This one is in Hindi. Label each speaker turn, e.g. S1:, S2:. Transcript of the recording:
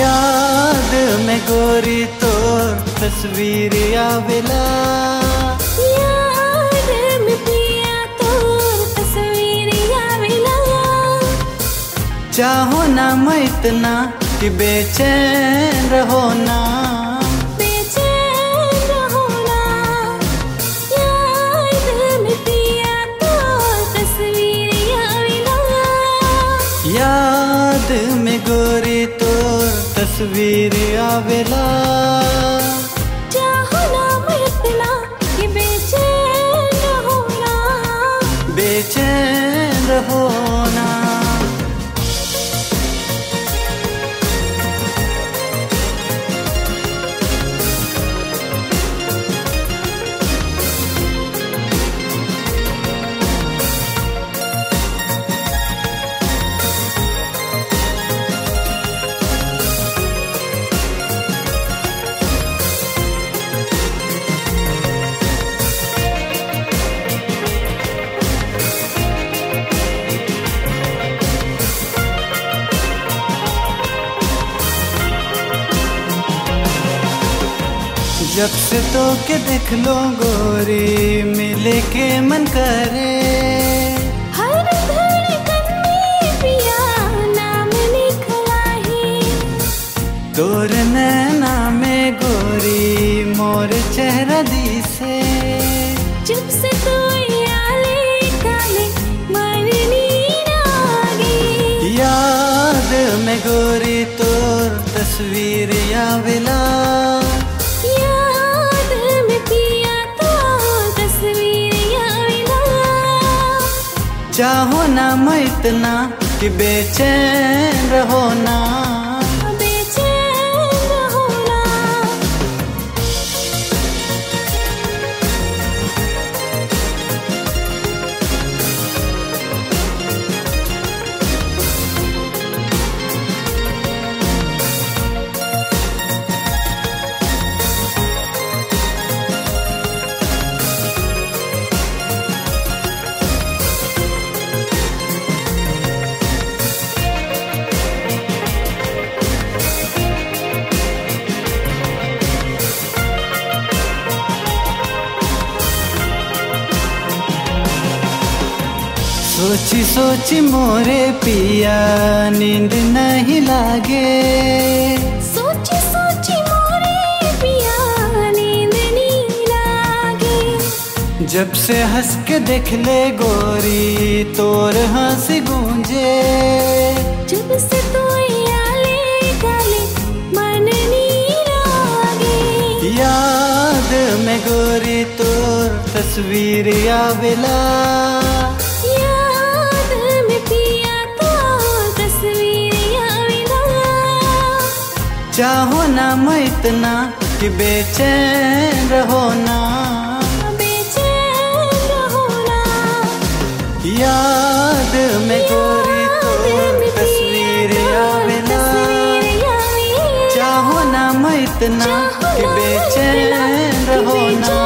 S1: याद में गोरी तो तस्वीर आवेला
S2: याद में पिया तोर तस्वीर आवेला
S1: चाहो ना मैं इतना कि बेचैन रहो ना।
S2: तस्वीर आवेला। बेचैन रहो
S1: जब से तो के देख लो गोरी मिले के मन करे।
S2: हर पिया नाम निकला है।
S1: तोर नैना में गोरी मोर चेहरा दी से
S2: जब से तू
S1: याद में गोरी तोर तस्वीर या
S2: याद
S1: चाहो ना मैं इतना कि बेचैन रहो ना। सोची सोची मोरे पिया नींद नहीं लागे।
S2: सोची सोची मोरे पिया नींद नी लागे।
S1: जब से हंस के देख ले गोरी तोर हँसी गूंजे।
S2: जब से तू आले काले मन नीर आगे
S1: याद में गोरी तोर तस्वीर आवेला। चाहो ना मैं इतना कि बेचैन रहो ना।
S2: बेचैन रहो ना।
S1: याद में गोरी तो तस्वीर आवेला चाहो ना मैं इतना कि बेचैन रहो ना।